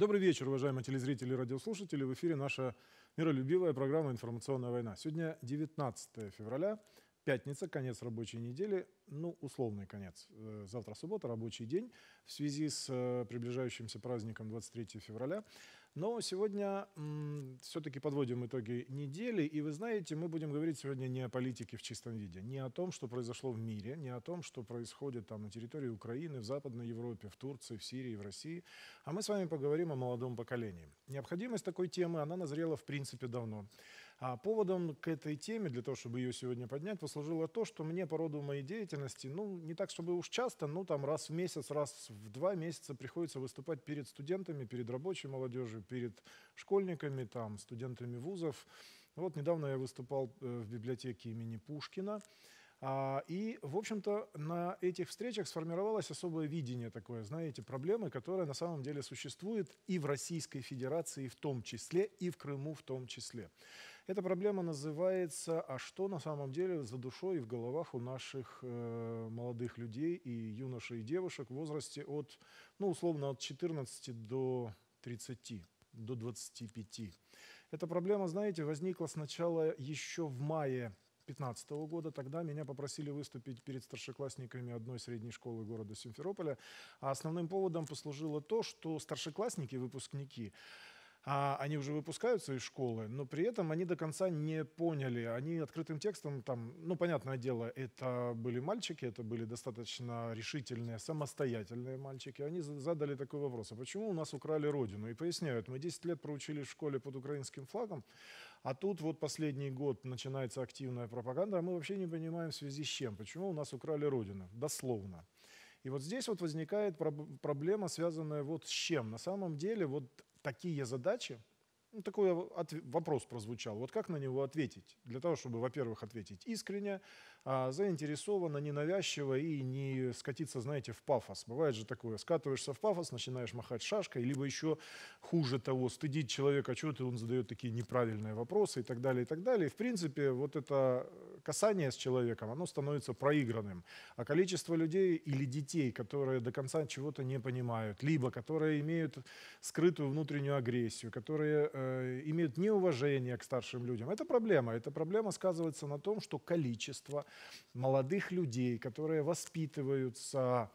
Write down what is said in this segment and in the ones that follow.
Добрый вечер, уважаемые телезрители и радиослушатели. В эфире наша миролюбивая программа «Информационная война». Сегодня 19 февраля, пятница, конец рабочей недели, ну, условный конец. Э, завтра суббота, рабочий день в связи с э, приближающимся праздником 23 февраля. Но сегодня все-таки подводим итоги недели, и вы знаете, мы будем говорить сегодня не о политике в чистом виде, не о том, что произошло в мире, не о том, что происходит там на территории Украины, в Западной Европе, в Турции, в Сирии, в России, а мы с вами поговорим о молодом поколении. Необходимость такой темы, она назрела в принципе давно. А поводом к этой теме, для того, чтобы ее сегодня поднять, послужило то, что мне по роду моей деятельности, ну, не так, чтобы уж часто, ну, там раз в месяц, раз в два месяца приходится выступать перед студентами, перед рабочей молодежью, перед школьниками, там, студентами вузов. Вот недавно я выступал э, в библиотеке имени Пушкина. А, и, в общем-то, на этих встречах сформировалось особое видение такое, знаете, проблемы, которая на самом деле существует и в Российской Федерации в том числе, и в Крыму в том числе. Эта проблема называется «А что на самом деле за душой и в головах у наших э, молодых людей и юношей и девушек в возрасте от, ну, условно, от 14 до 30 до 25. Эта проблема, знаете, возникла сначала еще в мае 2015 года. Тогда меня попросили выступить перед старшеклассниками одной средней школы города Симферополя. А основным поводом послужило то, что старшеклассники, выпускники, а они уже выпускаются из школы, но при этом они до конца не поняли. Они открытым текстом, там, ну, понятное дело, это были мальчики, это были достаточно решительные, самостоятельные мальчики. Они задали такой вопрос, а почему у нас украли родину? И поясняют, мы 10 лет проучились в школе под украинским флагом, а тут вот последний год начинается активная пропаганда, а мы вообще не понимаем в связи с чем, почему у нас украли родину, дословно. И вот здесь вот возникает проблема, связанная вот с чем. На самом деле вот такие задачи, ну, такой вопрос прозвучал. Вот как на него ответить? Для того, чтобы, во-первых, ответить искренне, а, заинтересованно, ненавязчиво и не скатиться, знаете, в пафос. Бывает же такое, скатываешься в пафос, начинаешь махать шашкой, либо еще хуже того, стыдить человека, что ты, он задает такие неправильные вопросы и так далее, и так далее. И, в принципе, вот это касание с человеком, оно становится проигранным. А количество людей или детей, которые до конца чего-то не понимают, либо которые имеют скрытую внутреннюю агрессию, которые э, имеют неуважение к старшим людям. Это проблема. Эта проблема сказывается на том, что количество молодых людей, которые воспитываются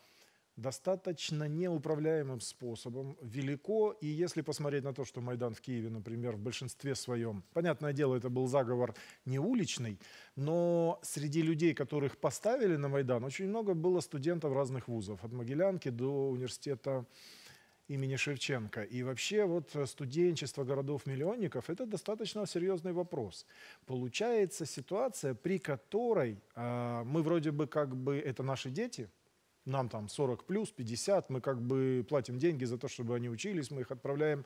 достаточно неуправляемым способом, велико. И если посмотреть на то, что Майдан в Киеве, например, в большинстве своем, понятное дело, это был заговор не уличный, но среди людей, которых поставили на Майдан, очень много было студентов разных вузов, от Могилянки до университета имени Шевченко. И вообще вот студенчество городов-миллионников – это достаточно серьезный вопрос. Получается ситуация, при которой э, мы вроде бы как бы это наши дети, нам там 40 плюс, 50, мы как бы платим деньги за то, чтобы они учились, мы их отправляем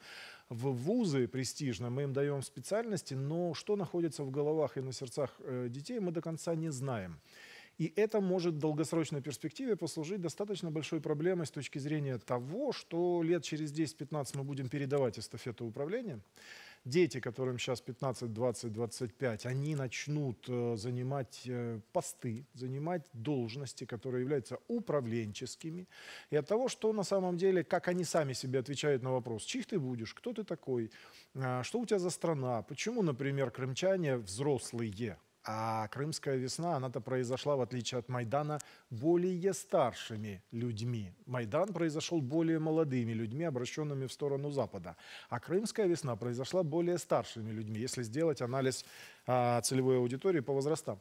в вузы престижно, мы им даем специальности, но что находится в головах и на сердцах э, детей, мы до конца не знаем. И это может в долгосрочной перспективе послужить достаточно большой проблемой с точки зрения того, что лет через 10-15 мы будем передавать эстафету управления. Дети, которым сейчас 15, 20, 25, они начнут э, занимать э, посты, занимать должности, которые являются управленческими. И от того, что на самом деле, как они сами себе отвечают на вопрос, чьих ты будешь, кто ты такой, э, что у тебя за страна, почему, например, крымчане взрослые, а Крымская весна, она-то произошла, в отличие от Майдана, более старшими людьми. Майдан произошел более молодыми людьми, обращенными в сторону Запада. А Крымская весна произошла более старшими людьми, если сделать анализ а, целевой аудитории по возрастам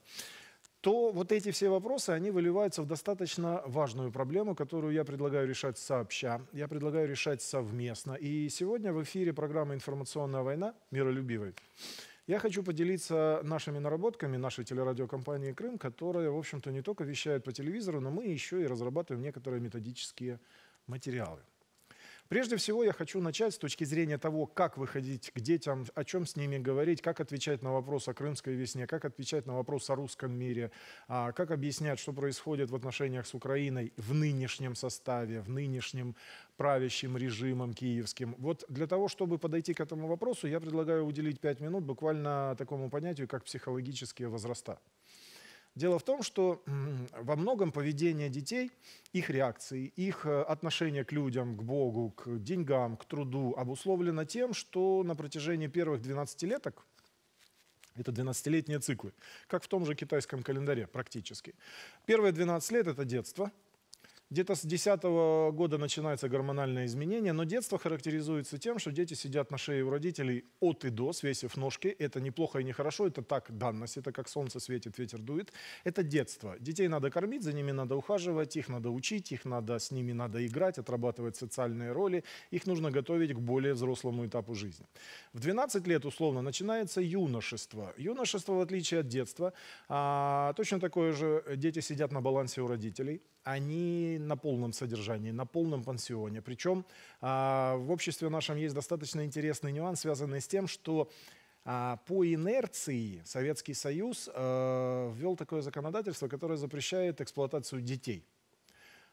то вот эти все вопросы, они выливаются в достаточно важную проблему, которую я предлагаю решать сообща, я предлагаю решать совместно. И сегодня в эфире программа «Информационная война» миролюбивой. Я хочу поделиться нашими наработками нашей телерадиокомпании «Крым», которая, в общем-то, не только вещает по телевизору, но мы еще и разрабатываем некоторые методические материалы. Прежде всего я хочу начать с точки зрения того, как выходить к детям, о чем с ними говорить, как отвечать на вопрос о крымской весне, как отвечать на вопрос о русском мире, а, как объяснять, что происходит в отношениях с Украиной в нынешнем составе, в нынешнем правящем режимом киевским. Вот для того, чтобы подойти к этому вопросу, я предлагаю уделить пять минут буквально такому понятию, как психологические возраста. Дело в том, что во многом поведение детей, их реакции, их э, отношение к людям, к Богу, к деньгам, к труду обусловлено тем, что на протяжении первых 12-леток, это 12-летние циклы, как в том же китайском календаре практически. Первые 12 лет – это детство – где-то с 10 года начинается гормональное изменение, но детство характеризуется тем, что дети сидят на шее у родителей от и до, свесив ножки. Это неплохо и не хорошо, это так данность, это как солнце светит, ветер дует. Это детство. Детей надо кормить, за ними надо ухаживать, их надо учить, их надо, с ними надо играть, отрабатывать социальные роли. Их нужно готовить к более взрослому этапу жизни. В 12 лет, условно, начинается юношество. Юношество, в отличие от детства, а, точно такое же, дети сидят на балансе у родителей они на полном содержании, на полном пансионе. Причем а, в обществе нашем есть достаточно интересный нюанс, связанный с тем, что а, по инерции Советский Союз а, ввел такое законодательство, которое запрещает эксплуатацию детей.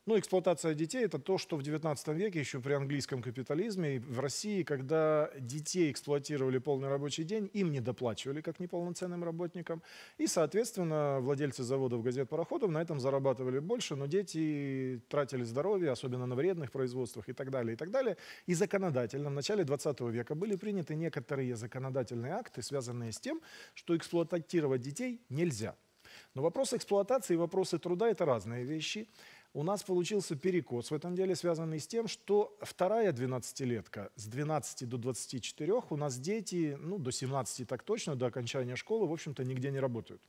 Ну, эксплуатация детей – это то, что в XIX веке, еще при английском капитализме, в России, когда детей эксплуатировали полный рабочий день, им не доплачивали как неполноценным работникам. И, соответственно, владельцы заводов, газет, пароходов на этом зарабатывали больше, но дети тратили здоровье, особенно на вредных производствах и так далее, и так далее. И законодательно в начале XX века были приняты некоторые законодательные акты, связанные с тем, что эксплуатировать детей нельзя. Но вопросы эксплуатации и вопросы труда – это разные вещи у нас получился перекос в этом деле, связанный с тем, что вторая 12-летка с 12 до 24 у нас дети, ну, до 17 так точно, до окончания школы, в общем-то, нигде не работают.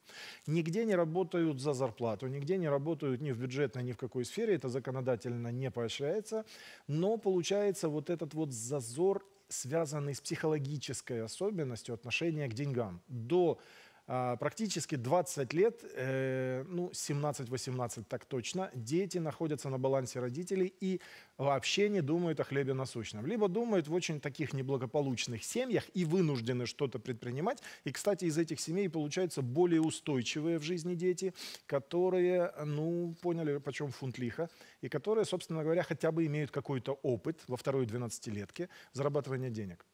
Нигде не работают за зарплату, нигде не работают ни в бюджетной, ни в какой сфере, это законодательно не поощряется, но получается вот этот вот зазор, связанный с психологической особенностью отношения к деньгам. До практически 20 лет, э, ну 17-18 так точно, дети находятся на балансе родителей и вообще не думают о хлебе насущном. Либо думают в очень таких неблагополучных семьях и вынуждены что-то предпринимать. И, кстати, из этих семей получаются более устойчивые в жизни дети, которые, ну, поняли, почем фунт лиха, и которые, собственно говоря, хотя бы имеют какой-то опыт во второй 12-летке зарабатывания денег.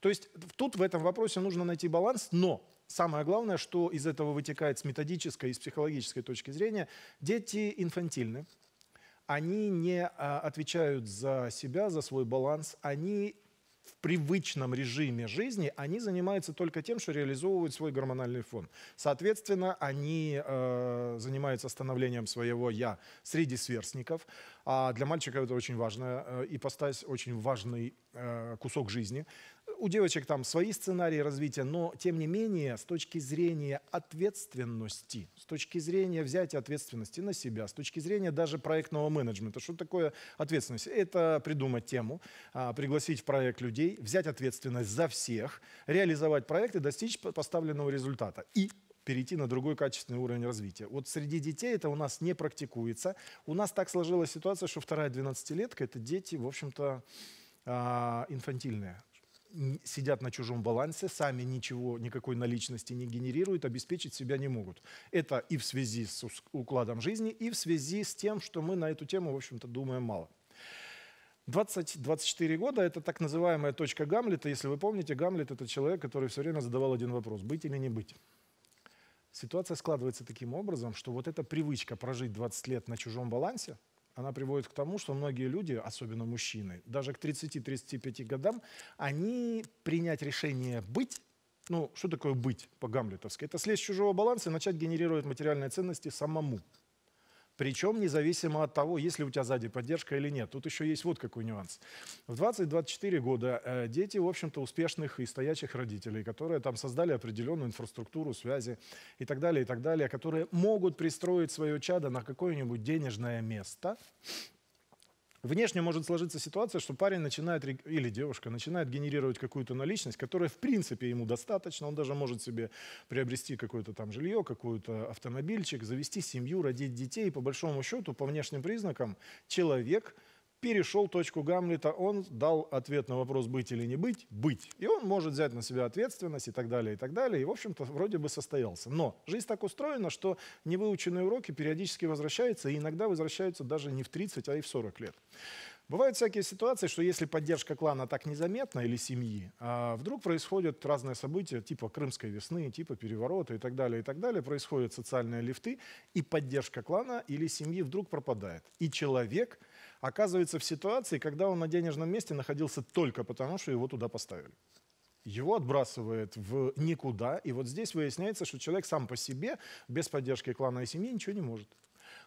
То есть тут в этом вопросе нужно найти баланс, но самое главное, что из этого вытекает с методической и с психологической точки зрения, дети инфантильны, они не а, отвечают за себя, за свой баланс, они в привычном режиме жизни, они занимаются только тем, что реализовывают свой гормональный фон. Соответственно, они э, занимаются становлением своего «я» среди сверстников. А для мальчика это очень важно, э, ипостась очень важный э, кусок жизни у девочек там свои сценарии развития, но тем не менее, с точки зрения ответственности, с точки зрения взятия ответственности на себя, с точки зрения даже проектного менеджмента, что такое ответственность? Это придумать тему, а, пригласить в проект людей, взять ответственность за всех, реализовать проект и достичь поставленного результата. И перейти на другой качественный уровень развития. Вот среди детей это у нас не практикуется. У нас так сложилась ситуация, что вторая 12-летка – это дети, в общем-то, а, инфантильные сидят на чужом балансе, сами ничего, никакой наличности не генерируют, обеспечить себя не могут. Это и в связи с укладом жизни, и в связи с тем, что мы на эту тему, в общем-то, думаем мало. 20-24 года – это так называемая точка Гамлета. Если вы помните, Гамлет – это человек, который все время задавал один вопрос – быть или не быть. Ситуация складывается таким образом, что вот эта привычка прожить 20 лет на чужом балансе – она приводит к тому, что многие люди, особенно мужчины, даже к 30-35 годам, они принять решение быть, ну, что такое быть по-гамлетовски? Это слезть с чужого баланса и начать генерировать материальные ценности самому. Причем независимо от того, есть ли у тебя сзади поддержка или нет. Тут еще есть вот какой нюанс. В 20-24 года э, дети, в общем-то, успешных и стоячих родителей, которые там создали определенную инфраструктуру связи и так далее, и так далее, которые могут пристроить свое чадо на какое-нибудь денежное место, Внешне может сложиться ситуация, что парень начинает, или девушка начинает генерировать какую-то наличность, которая в принципе ему достаточно. Он даже может себе приобрести какое-то там жилье, какой-то автомобильчик, завести семью, родить детей. И по большому счету, по внешним признакам, человек – перешел точку Гамлета, он дал ответ на вопрос быть или не быть, быть. И он может взять на себя ответственность и так далее, и так далее. И, в общем-то, вроде бы состоялся. Но жизнь так устроена, что невыученные уроки периодически возвращаются, и иногда возвращаются даже не в 30, а и в 40 лет. Бывают всякие ситуации, что если поддержка клана так незаметна или семьи, а вдруг происходят разные события, типа Крымской весны, типа переворота и так далее, и так далее, происходят социальные лифты, и поддержка клана или семьи вдруг пропадает. И человек оказывается в ситуации, когда он на денежном месте находился только потому, что его туда поставили. Его отбрасывает в никуда, и вот здесь выясняется, что человек сам по себе, без поддержки клана и семьи, ничего не может.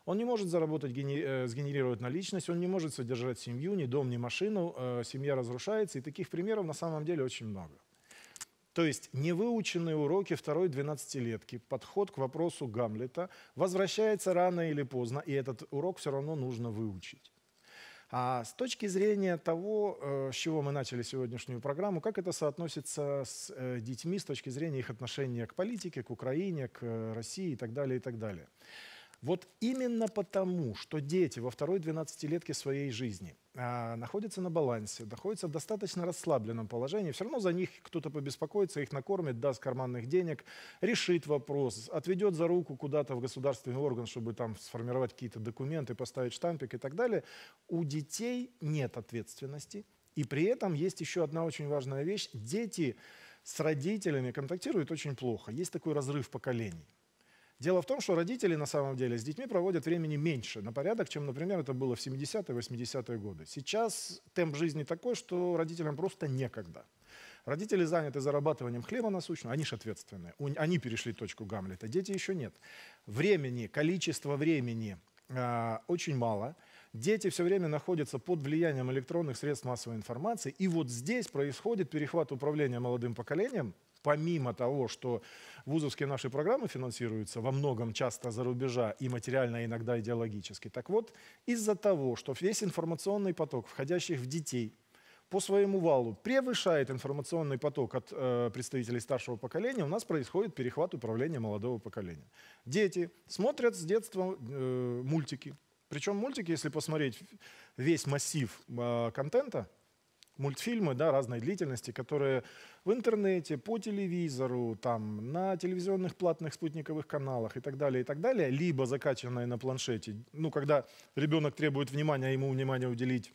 Он не может заработать, э, сгенерировать наличность, он не может содержать семью, ни дом, ни машину, э, семья разрушается, и таких примеров на самом деле очень много. То есть невыученные уроки второй 12-летки, подход к вопросу Гамлета возвращается рано или поздно, и этот урок все равно нужно выучить. А с точки зрения того, э, с чего мы начали сегодняшнюю программу, как это соотносится с детьми с точки зрения их отношения к политике, к Украине, к России и так далее, и так далее. Вот именно потому, что дети во второй 12-летке своей жизни а, находятся на балансе, находятся в достаточно расслабленном положении, все равно за них кто-то побеспокоится, их накормит, даст карманных денег, решит вопрос, отведет за руку куда-то в государственный орган, чтобы там сформировать какие-то документы, поставить штампик и так далее. У детей нет ответственности, и при этом есть еще одна очень важная вещь. Дети с родителями контактируют очень плохо. Есть такой разрыв поколений. Дело в том, что родители на самом деле с детьми проводят времени меньше на порядок, чем, например, это было в 70-е, 80-е годы. Сейчас темп жизни такой, что родителям просто некогда. Родители заняты зарабатыванием хлеба насущного, они же ответственные. Они перешли точку Гамлета, дети еще нет. Времени, количество времени э, очень мало. Дети все время находятся под влиянием электронных средств массовой информации. И вот здесь происходит перехват управления молодым поколением помимо того, что вузовские наши программы финансируются во многом часто за рубежа и материально, иногда идеологически, так вот, из-за того, что весь информационный поток, входящих в детей, по своему валу превышает информационный поток от э, представителей старшего поколения, у нас происходит перехват управления молодого поколения. Дети смотрят с детства э, мультики. Причем мультики, если посмотреть весь массив э, контента, мультфильмы да, разной длительности, которые в интернете, по телевизору, там, на телевизионных платных спутниковых каналах и так далее, и так далее, либо закачанные на планшете. Ну, когда ребенок требует внимания, а ему внимание уделить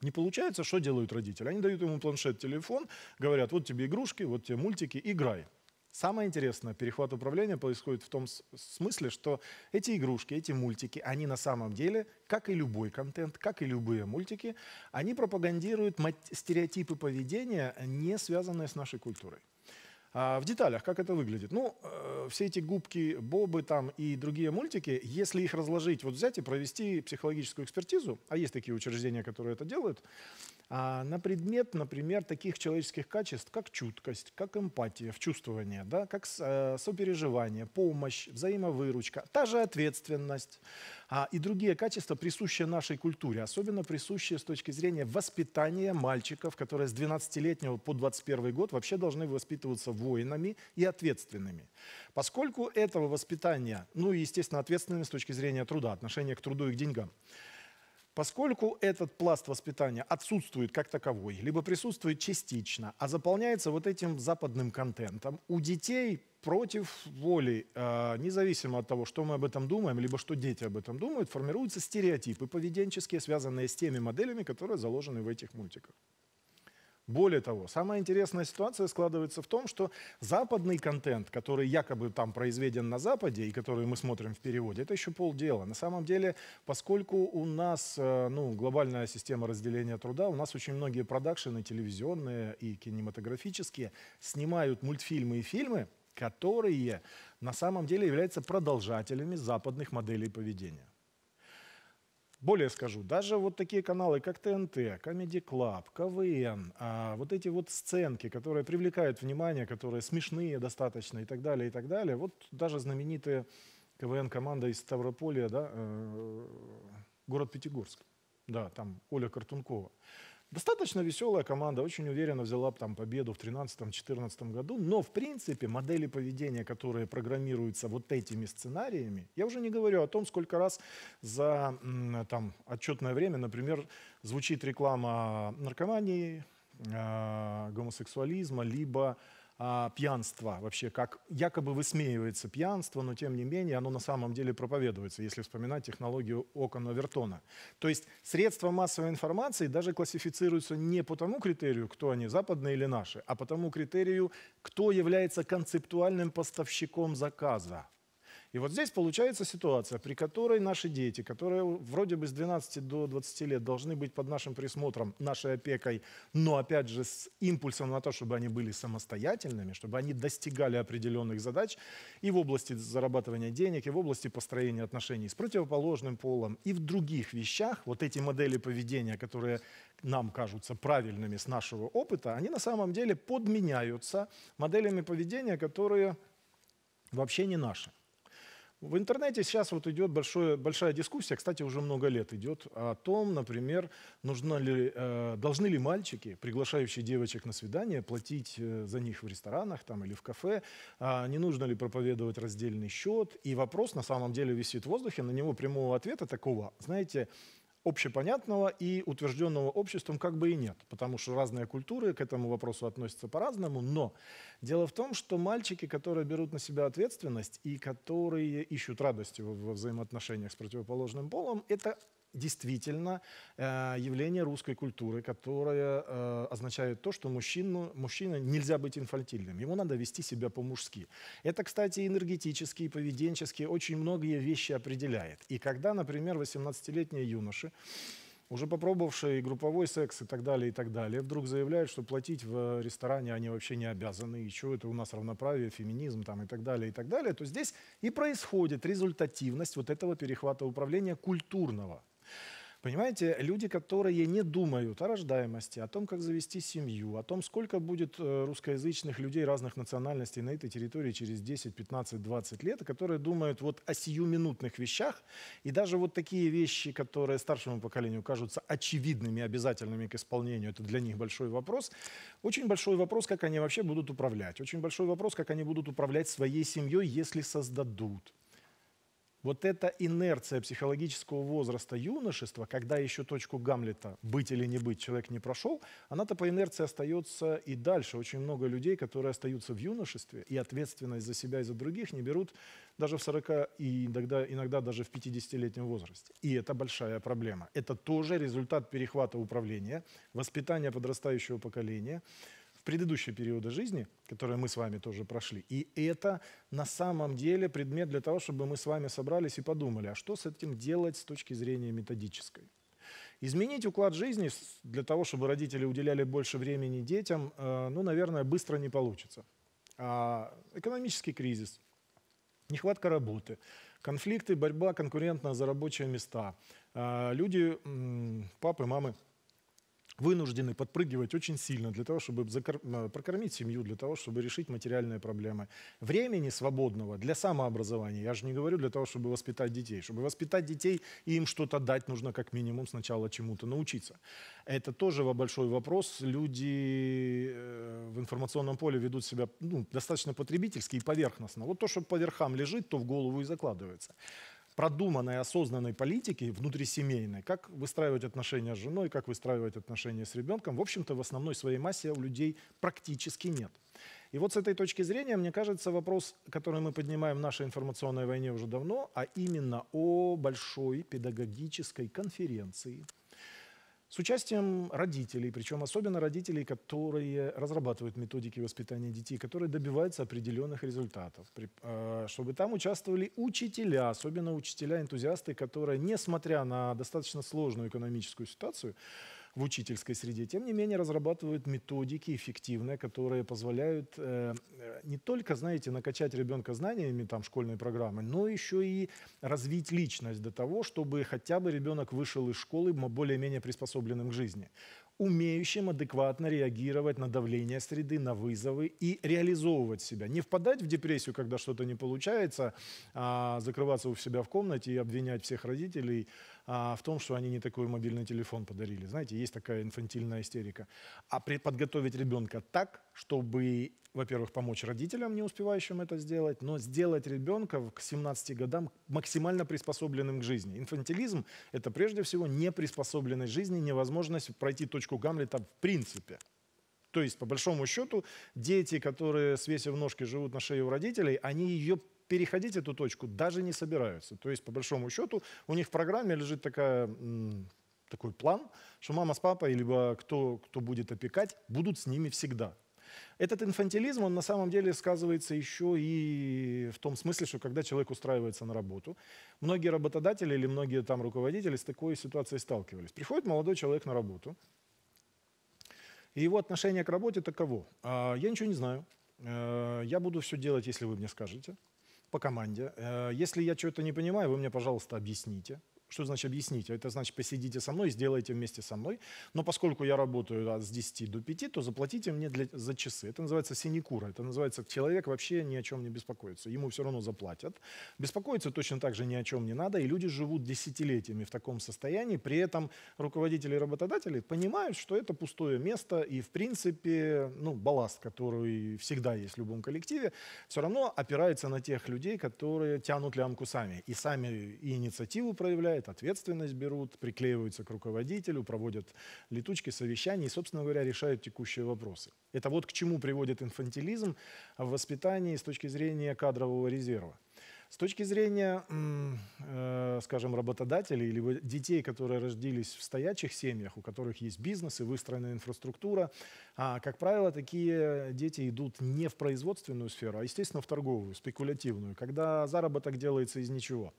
не получается, что делают родители? Они дают ему планшет, телефон, говорят, вот тебе игрушки, вот тебе мультики, играй. Самое интересное, перехват управления происходит в том смысле, что эти игрушки, эти мультики, они на самом деле, как и любой контент, как и любые мультики, они пропагандируют стереотипы поведения, не связанные с нашей культурой. А в деталях, как это выглядит? Ну, э, все эти губки, бобы там и другие мультики, если их разложить, вот взять и провести психологическую экспертизу, а есть такие учреждения, которые это делают, а, на предмет, например, таких человеческих качеств, как чуткость, как эмпатия, вчувствование, да, как э, сопереживание, помощь, взаимовыручка, та же ответственность а, и другие качества, присущие нашей культуре, особенно присущие с точки зрения воспитания мальчиков, которые с 12-летнего по 21 год вообще должны воспитываться воинами и ответственными. Поскольку этого воспитания, ну и, естественно, ответственными с точки зрения труда, отношения к труду и к деньгам, Поскольку этот пласт воспитания отсутствует как таковой, либо присутствует частично, а заполняется вот этим западным контентом, у детей против воли, э, независимо от того, что мы об этом думаем, либо что дети об этом думают, формируются стереотипы поведенческие, связанные с теми моделями, которые заложены в этих мультиках. Более того, самая интересная ситуация складывается в том, что западный контент, который якобы там произведен на Западе и который мы смотрим в переводе, это еще полдела. На самом деле, поскольку у нас э, ну, глобальная система разделения труда, у нас очень многие продакшены телевизионные и кинематографические снимают мультфильмы и фильмы, которые на самом деле являются продолжателями западных моделей поведения. Более скажу, даже вот такие каналы, как ТНТ, Comedy Club, КВН, а, вот эти вот сценки, которые привлекают внимание, которые смешные достаточно и так далее, и так далее, вот даже знаменитая КВН-команда из Ставрополя, да, э, город Пятигорск, да, там Оля Картункова. Достаточно веселая команда, очень уверенно взяла там победу в 2013-2014 году, но в принципе модели поведения, которые программируются вот этими сценариями, я уже не говорю о том, сколько раз за там, отчетное время, например, звучит реклама наркомании, э, гомосексуализма, либо а, пьянства вообще, как якобы высмеивается пьянство, но тем не менее оно на самом деле проповедуется, если вспоминать технологию окон Овертона. То есть средства массовой информации даже классифицируются не по тому критерию, кто они, западные или наши, а по тому критерию, кто является концептуальным поставщиком заказа. И вот здесь получается ситуация, при которой наши дети, которые вроде бы с 12 до 20 лет должны быть под нашим присмотром, нашей опекой, но опять же с импульсом на то, чтобы они были самостоятельными, чтобы они достигали определенных задач и в области зарабатывания денег, и в области построения отношений с противоположным полом, и в других вещах, вот эти модели поведения, которые нам кажутся правильными с нашего опыта, они на самом деле подменяются моделями поведения, которые вообще не наши. В интернете сейчас вот идет большое, большая дискуссия, кстати, уже много лет идет, о том, например, нужно ли, э, должны ли мальчики, приглашающие девочек на свидание, платить э, за них в ресторанах там, или в кафе, э, не нужно ли проповедовать раздельный счет. И вопрос на самом деле висит в воздухе, на него прямого ответа такого, знаете, общепонятного и утвержденного обществом как бы и нет, потому что разные культуры к этому вопросу относятся по-разному, но дело в том, что мальчики, которые берут на себя ответственность и которые ищут радости во взаимоотношениях с противоположным полом, это действительно э, явление русской культуры, которое э, означает то, что мужчину, мужчина нельзя быть инфантильным, ему надо вести себя по-мужски. Это, кстати, энергетически и поведенчески очень многие вещи определяет. И когда, например, 18-летние юноши, уже попробовавшие групповой секс и так далее, и так далее, вдруг заявляют, что платить в ресторане они вообще не обязаны, и что это у нас равноправие, феминизм там, и так далее, и так далее, то здесь и происходит результативность вот этого перехвата управления культурного. Понимаете, люди, которые не думают о рождаемости, о том, как завести семью, о том, сколько будет э, русскоязычных людей разных национальностей на этой территории через 10, 15, 20 лет, которые думают вот о сиюминутных вещах, и даже вот такие вещи, которые старшему поколению кажутся очевидными, обязательными к исполнению, это для них большой вопрос. Очень большой вопрос, как они вообще будут управлять. Очень большой вопрос, как они будут управлять своей семьей, если создадут. Вот эта инерция психологического возраста юношества, когда еще точку Гамлета «быть или не быть» человек не прошел, она-то по инерции остается и дальше. Очень много людей, которые остаются в юношестве и ответственность за себя и за других не берут даже в 40 и иногда, иногда даже в 50-летнем возрасте. И это большая проблема. Это тоже результат перехвата управления, воспитания подрастающего поколения – предыдущие периоды жизни, которые мы с вами тоже прошли. И это на самом деле предмет для того, чтобы мы с вами собрались и подумали, а что с этим делать с точки зрения методической. Изменить уклад жизни для того, чтобы родители уделяли больше времени детям, э, ну, наверное, быстро не получится. А экономический кризис, нехватка работы, конфликты, борьба конкурентно за рабочие места. А люди, папы, мамы вынуждены подпрыгивать очень сильно для того, чтобы прокормить семью, для того, чтобы решить материальные проблемы. Времени свободного для самообразования, я же не говорю для того, чтобы воспитать детей. Чтобы воспитать детей и им что-то дать, нужно как минимум сначала чему-то научиться. Это тоже большой вопрос. Люди э, в информационном поле ведут себя ну, достаточно потребительски и поверхностно. Вот то, что по верхам лежит, то в голову и закладывается продуманной, осознанной политики внутрисемейной, как выстраивать отношения с женой, как выстраивать отношения с ребенком, в общем-то, в основной своей массе у людей практически нет. И вот с этой точки зрения, мне кажется, вопрос, который мы поднимаем в нашей информационной войне уже давно, а именно о большой педагогической конференции – с участием родителей, причем особенно родителей, которые разрабатывают методики воспитания детей, которые добиваются определенных результатов, а, чтобы там участвовали учителя, особенно учителя-энтузиасты, которые, несмотря на достаточно сложную экономическую ситуацию, в учительской среде, тем не менее разрабатывают методики эффективные, которые позволяют э, не только, знаете, накачать ребенка знаниями там, школьной программы, но еще и развить личность до того, чтобы хотя бы ребенок вышел из школы более-менее приспособленным к жизни умеющим адекватно реагировать на давление среды, на вызовы и реализовывать себя. Не впадать в депрессию, когда что-то не получается, а закрываться у себя в комнате и обвинять всех родителей а, в том, что они не такой мобильный телефон подарили. Знаете, есть такая инфантильная истерика. А подготовить ребенка так, чтобы, во-первых, помочь родителям, не успевающим это сделать, но сделать ребенка к 17 годам максимально приспособленным к жизни. Инфантилизм – это прежде всего неприспособленность жизни, невозможность пройти точку Гамлета в принципе. То есть, по большому счету, дети, которые, свесив ножки, живут на шее у родителей, они ее переходить эту точку даже не собираются. То есть, по большому счету, у них в программе лежит такая, такой план, что мама с папой, либо кто, кто будет опекать, будут с ними всегда. Этот инфантилизм, он на самом деле сказывается еще и в том смысле, что когда человек устраивается на работу, многие работодатели или многие там руководители с такой ситуацией сталкивались. Приходит молодой человек на работу, и его отношение к работе таково. «А, я ничего не знаю, э, я буду все делать, если вы мне скажете, по команде. Э, если я что-то не понимаю, вы мне, пожалуйста, объясните. Что значит объяснить? Это значит посидите со мной, сделайте вместе со мной. Но поскольку я работаю с 10 до 5, то заплатите мне для, за часы. Это называется синекура. Это называется человек вообще ни о чем не беспокоится. Ему все равно заплатят. Беспокоиться точно так же ни о чем не надо. И люди живут десятилетиями в таком состоянии. При этом руководители и работодатели понимают, что это пустое место. И в принципе ну, балласт, который всегда есть в любом коллективе, все равно опирается на тех людей, которые тянут лямку сами. И сами и инициативу проявляют, проверяют, ответственность берут, приклеиваются к руководителю, проводят летучки, совещания и, собственно говоря, решают текущие вопросы. Это вот к чему приводит инфантилизм в воспитании с точки зрения кадрового резерва. С точки зрения, э, скажем, работодателей или детей, которые родились в стоячих семьях, у которых есть бизнес и выстроенная инфраструктура, а, как правило, такие дети идут не в производственную сферу, а, естественно, в торговую, спекулятивную, когда заработок делается из ничего.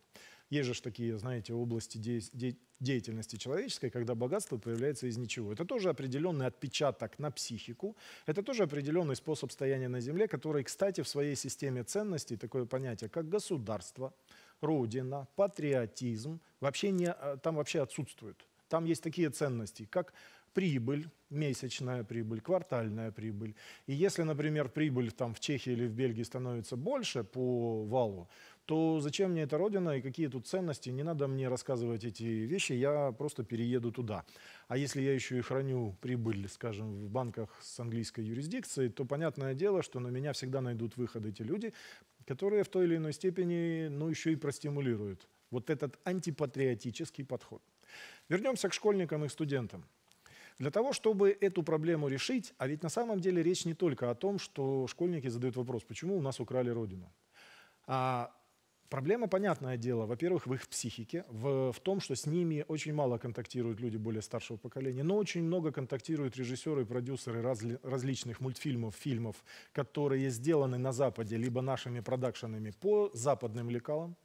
Есть же такие, знаете, области де де деятельности человеческой, когда богатство появляется из ничего. Это тоже определенный отпечаток на психику, это тоже определенный способ стояния на земле, который, кстати, в своей системе ценностей, такое понятие, как государство, родина, патриотизм, вообще не, а, там вообще отсутствует. Там есть такие ценности, как прибыль, месячная прибыль, квартальная прибыль. И если, например, прибыль там в Чехии или в Бельгии становится больше по валу, то зачем мне эта родина и какие тут ценности? Не надо мне рассказывать эти вещи, я просто перееду туда. А если я еще и храню прибыль, скажем, в банках с английской юрисдикцией, то понятное дело, что на меня всегда найдут выходы эти люди, которые в той или иной степени, ну, еще и простимулируют вот этот антипатриотический подход. Вернемся к школьникам и студентам. Для того, чтобы эту проблему решить, а ведь на самом деле речь не только о том, что школьники задают вопрос, почему у нас украли родину. А Проблема, понятное дело, во-первых, в их психике, в, в том, что с ними очень мало контактируют люди более старшего поколения, но очень много контактируют режиссеры и продюсеры разли, различных мультфильмов, фильмов, которые сделаны на Западе, либо нашими продакшенами по западным лекалам,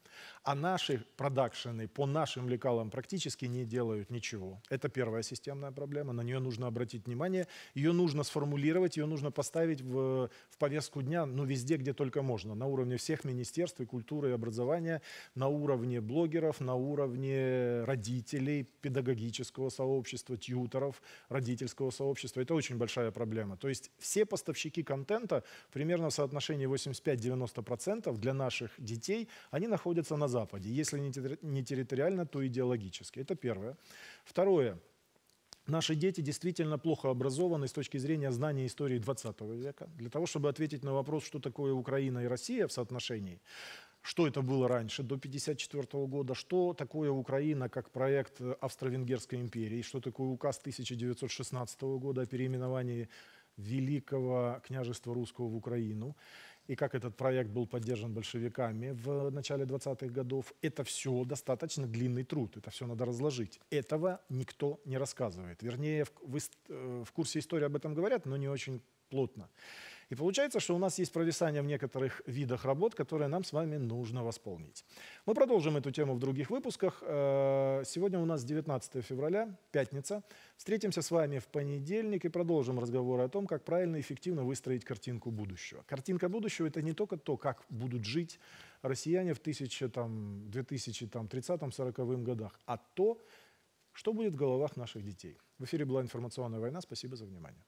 а наши продакшены по нашим лекалам практически не делают ничего. Это первая системная проблема, на нее нужно обратить внимание, ее нужно сформулировать, ее нужно поставить в, в повестку дня, ну, везде, где только можно, на уровне всех министерств и культуры и образования, на уровне блогеров, на уровне родителей, педагогического сообщества, тьюторов, родительского сообщества. Это очень большая проблема. То есть все поставщики контента примерно в соотношении 85-90% для наших детей, они находятся на Западе. Если не территориально, то идеологически. Это первое. Второе. Наши дети действительно плохо образованы с точки зрения знания истории 20 века. Для того, чтобы ответить на вопрос, что такое Украина и Россия в соотношении, что это было раньше, до 1954 года, что такое Украина как проект Австро-Венгерской империи, что такое указ 1916 года о переименовании Великого княжества русского в Украину и как этот проект был поддержан большевиками в начале 20-х годов, это все достаточно длинный труд, это все надо разложить. Этого никто не рассказывает. Вернее, в, в, э, в курсе истории об этом говорят, но не очень плотно. И получается, что у нас есть провисание в некоторых видах работ, которые нам с вами нужно восполнить. Мы продолжим эту тему в других выпусках. Э, сегодня у нас 19 февраля, пятница. Встретимся с вами в понедельник и продолжим разговор о том, как правильно и эффективно выстроить картинку будущего. Картинка будущего – это не только то, как будут жить россияне в 2030-40 годах, а то, что будет в головах наших детей. В эфире была информационная война. Спасибо за внимание.